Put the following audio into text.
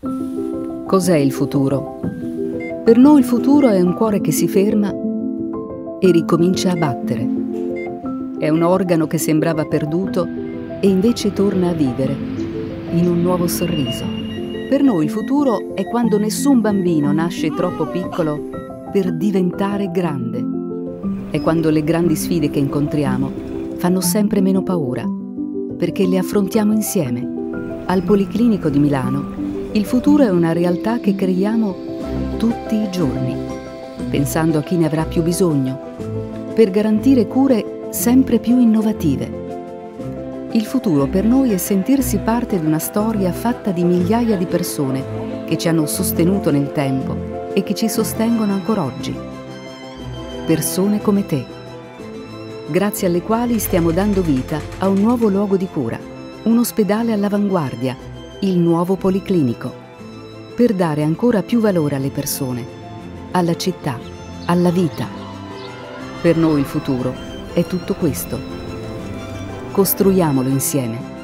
Cos'è il futuro? Per noi il futuro è un cuore che si ferma e ricomincia a battere. È un organo che sembrava perduto e invece torna a vivere in un nuovo sorriso. Per noi il futuro è quando nessun bambino nasce troppo piccolo per diventare grande. È quando le grandi sfide che incontriamo fanno sempre meno paura, perché le affrontiamo insieme. Al Policlinico di Milano il futuro è una realtà che creiamo tutti i giorni, pensando a chi ne avrà più bisogno, per garantire cure sempre più innovative. Il futuro per noi è sentirsi parte di una storia fatta di migliaia di persone che ci hanno sostenuto nel tempo e che ci sostengono ancora oggi. Persone come te, grazie alle quali stiamo dando vita a un nuovo luogo di cura, un ospedale all'avanguardia il nuovo Policlinico, per dare ancora più valore alle persone, alla città, alla vita. Per noi il futuro è tutto questo. Costruiamolo insieme.